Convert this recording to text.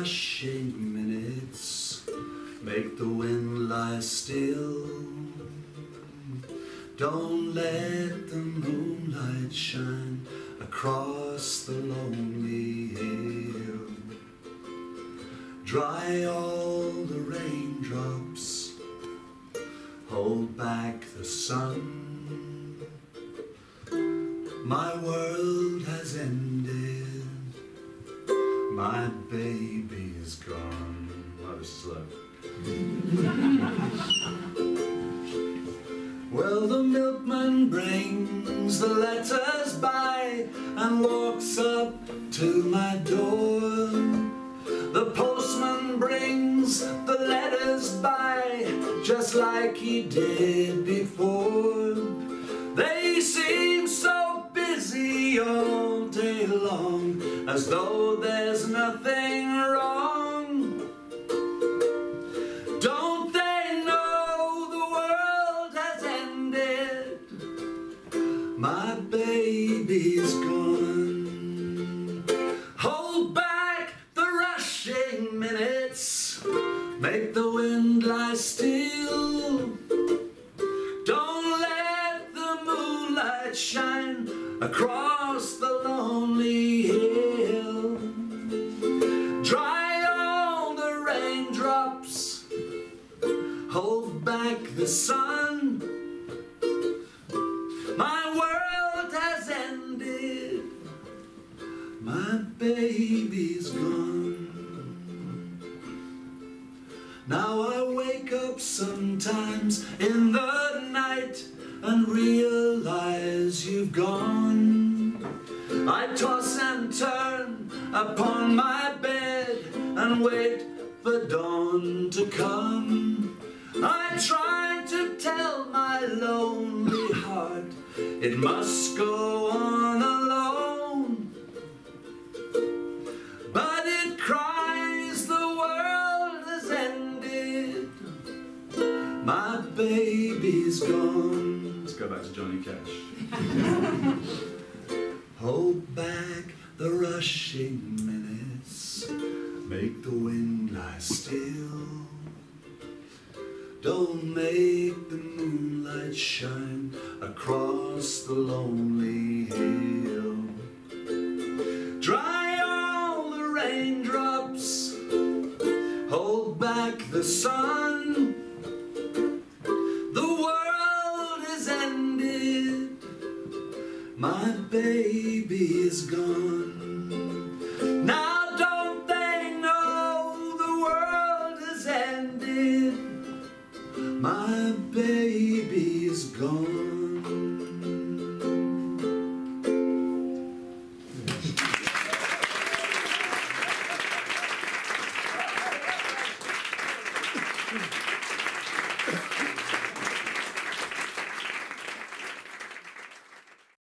rushing minutes make the wind lie still. Don't let the moonlight shine across the lonely hill. Dry all the raindrops, hold back the sun. My world my baby is gone. That was slow. well, the milkman brings the letters by and walks up to my door. The postman brings the letters by just like he did before. They seem so busy all day long as though there's nothing wrong. Don't they know the world has ended? My baby's gone. Hold back the rushing minutes, make the wind lie still. Don't let the moonlight shine across back the sun. My world has ended, my baby's gone. Now I wake up sometimes in the night and realize you've gone. I toss and turn upon my bed and wait for dawn to come. I try to tell my lonely heart it must go on alone. But it cries the world has ended. My baby's gone. Let's go back to Johnny Cash. Hold back the rushing minutes. Make the wind lie still. Don't make the moonlight shine across the lonely hill. Dry all the raindrops, hold back the sun. The world is ended, my baby is gone. Gone.